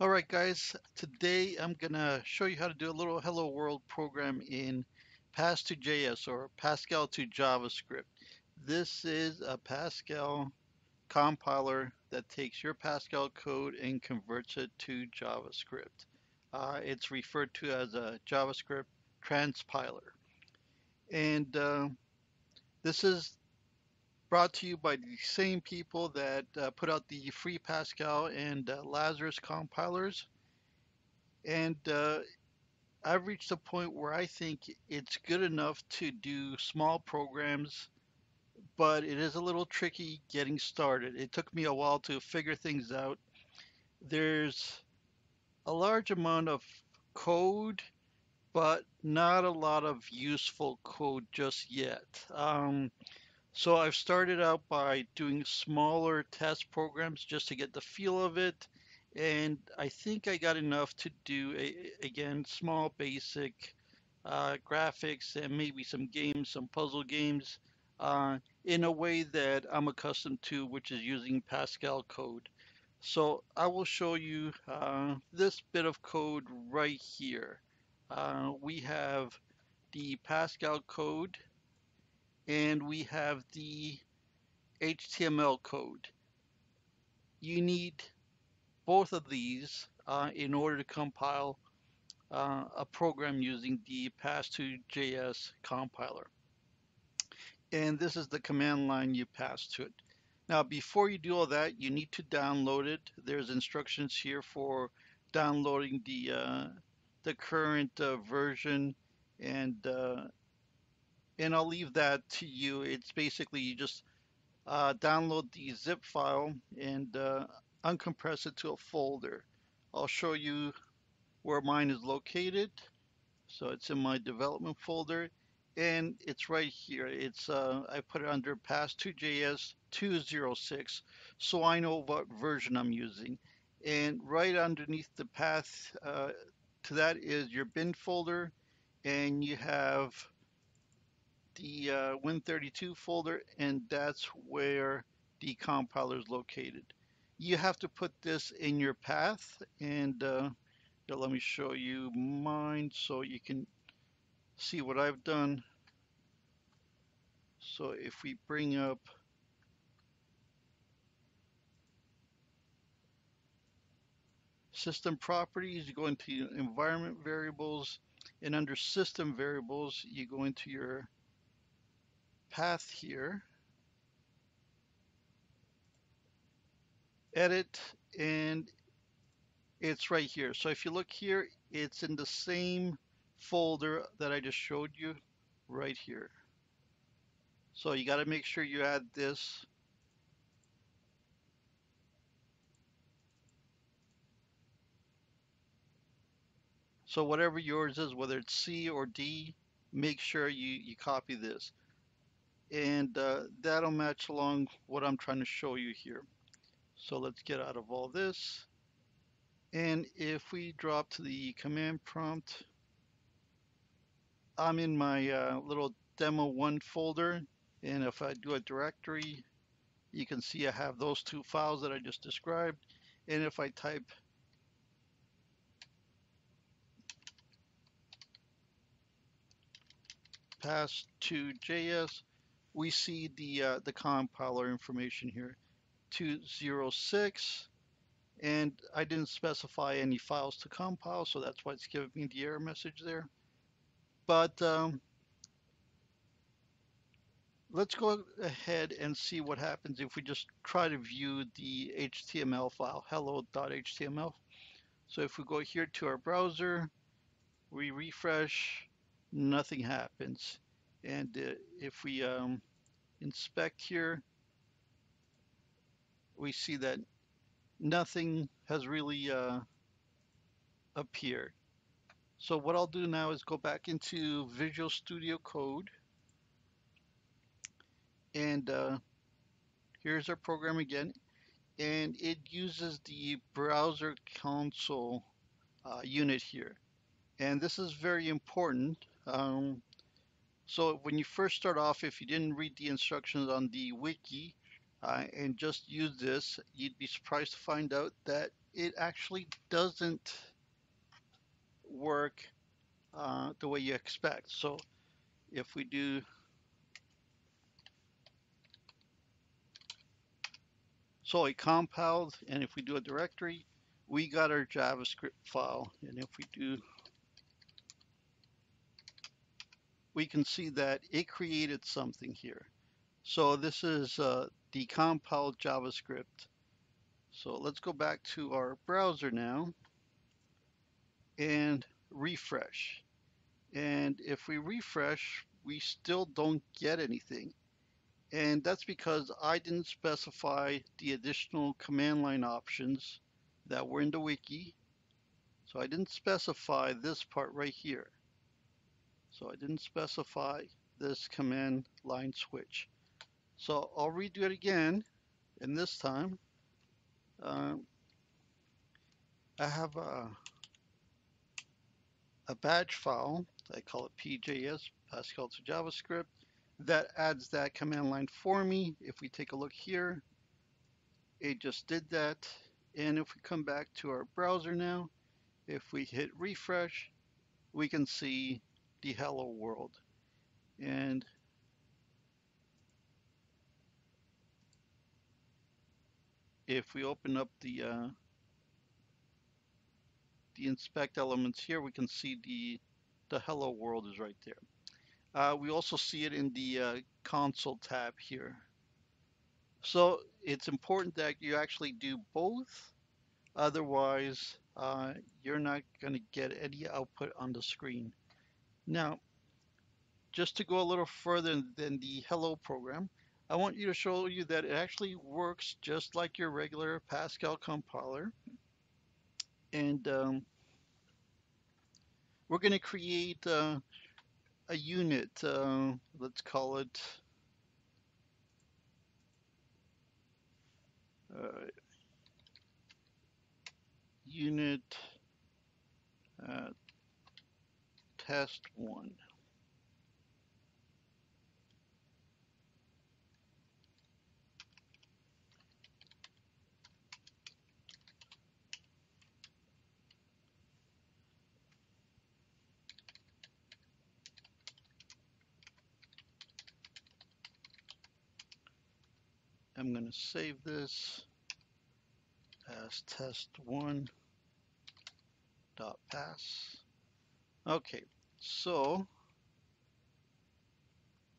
Alright guys, today I'm gonna show you how to do a little hello world program in Pas2JS or Pascal to JavaScript. This is a Pascal compiler that takes your Pascal code and converts it to JavaScript. Uh, it's referred to as a JavaScript transpiler. And uh, this is brought to you by the same people that uh, put out the free Pascal and uh, Lazarus compilers. And uh, I've reached a point where I think it's good enough to do small programs, but it is a little tricky getting started. It took me a while to figure things out. There's a large amount of code, but not a lot of useful code just yet. Um, so I've started out by doing smaller test programs just to get the feel of it. And I think I got enough to do, a, again, small basic uh, graphics and maybe some games, some puzzle games uh, in a way that I'm accustomed to, which is using Pascal code. So I will show you uh, this bit of code right here. Uh, we have the Pascal code and we have the HTML code. You need both of these uh, in order to compile uh, a program using the Pas2JS compiler. And this is the command line you pass to it. Now, before you do all that, you need to download it. There's instructions here for downloading the uh, the current uh, version and uh, and I'll leave that to you. It's basically you just uh, download the zip file and uh, uncompress it to a folder. I'll show you where mine is located. So it's in my development folder and it's right here. It's uh, I put it under Pas2JS 206 so I know what version I'm using. And right underneath the path uh, to that is your bin folder and you have the uh, Win32 folder and that's where the compiler is located. You have to put this in your path and uh, let me show you mine so you can see what I've done. So if we bring up system properties, you go into environment variables and under system variables, you go into your path here, edit, and it's right here. So if you look here, it's in the same folder that I just showed you right here. So you got to make sure you add this. So whatever yours is, whether it's C or D, make sure you, you copy this and uh, that'll match along what I'm trying to show you here. So let's get out of all this. And if we drop to the command prompt, I'm in my uh, little demo one folder. And if I do a directory, you can see I have those two files that I just described. And if I type pass to JS, we see the uh, the compiler information here. 206 and I didn't specify any files to compile so that's why it's giving me the error message there. But um, let's go ahead and see what happens if we just try to view the HTML file hello.html so if we go here to our browser we refresh nothing happens and uh, if we um, inspect here, we see that nothing has really uh, appeared. So what I'll do now is go back into Visual Studio Code. And uh, here's our program again. And it uses the browser console uh, unit here. And this is very important. Um, so when you first start off, if you didn't read the instructions on the wiki uh, and just use this, you'd be surprised to find out that it actually doesn't work uh, the way you expect. So if we do so a compiled and if we do a directory we got our JavaScript file and if we do we can see that it created something here. So this is uh, JavaScript. So let's go back to our browser now and refresh. And if we refresh, we still don't get anything. And that's because I didn't specify the additional command line options that were in the wiki. So I didn't specify this part right here. So I didn't specify this command line switch. So I'll redo it again, and this time um, I have a, a batch file, I call it PJS, Pascal to JavaScript, that adds that command line for me. If we take a look here, it just did that. And if we come back to our browser now, if we hit refresh, we can see the hello world. And if we open up the uh, the inspect elements here, we can see the the hello world is right there. Uh, we also see it in the uh, console tab here. So it's important that you actually do both. Otherwise, uh, you're not going to get any output on the screen. Now, just to go a little further than the hello program, I want you to show you that it actually works just like your regular Pascal compiler. And um, we're going to create uh, a unit, uh, let's call it uh, unit uh, test one. I'm going to save this as test one dot pass. Okay, so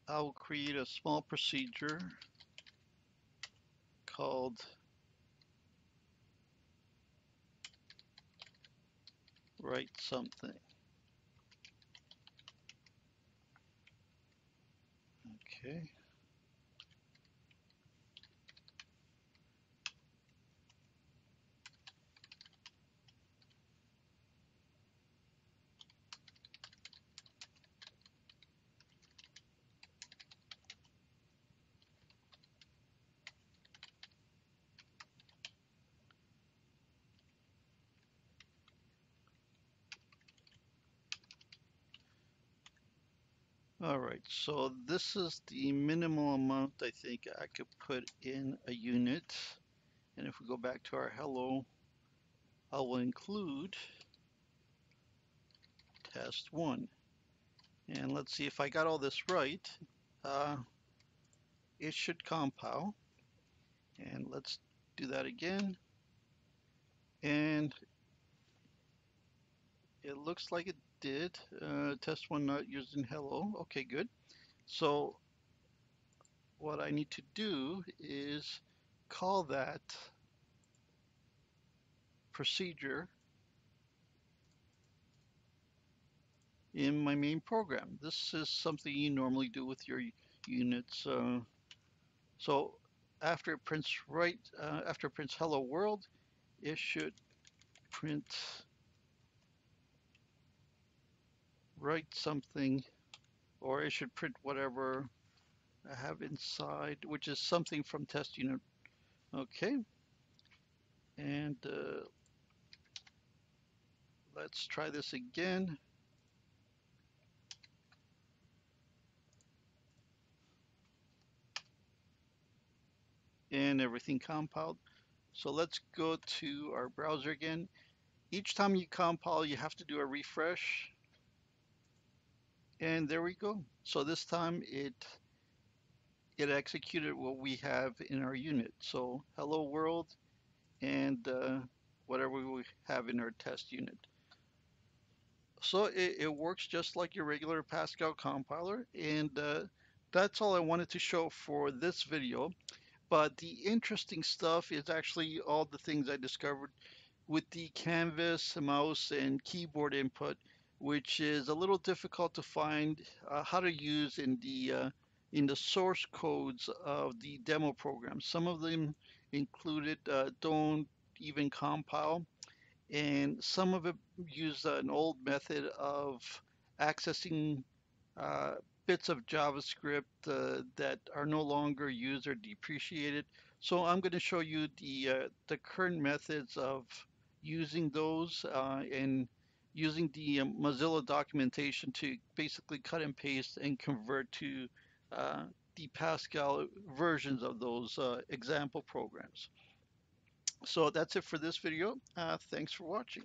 I'll create a small procedure called write something. Okay. All right, so this is the minimal amount I think I could put in a unit. And if we go back to our hello, I will include test one. And let's see if I got all this right. Uh, it should compile. And let's do that again. And it looks like it did. Uh, test one not using hello. Okay, good. So what I need to do is call that procedure in my main program. This is something you normally do with your units. Uh, so after it prints right, uh, after it prints hello world, it should print write something or it should print whatever I have inside, which is something from test unit. Okay. And uh, let's try this again. And everything compiled. So let's go to our browser again. Each time you compile, you have to do a refresh. And there we go. So this time it it executed what we have in our unit. So hello world and uh, whatever we have in our test unit. So it, it, works just like your regular Pascal compiler and uh, that's all I wanted to show for this video. But the interesting stuff is actually all the things I discovered with the canvas, mouse, and keyboard input, which is a little difficult to find uh, how to use in the uh, in the source codes of the demo program. Some of them included uh, don't even compile, and some of it use an old method of accessing uh, bits of JavaScript uh, that are no longer used or depreciated. So I'm going to show you the uh, the current methods of using those and using the um, Mozilla documentation to basically cut and paste and convert to uh, the Pascal versions of those uh, example programs. So that's it for this video. Uh, thanks for watching.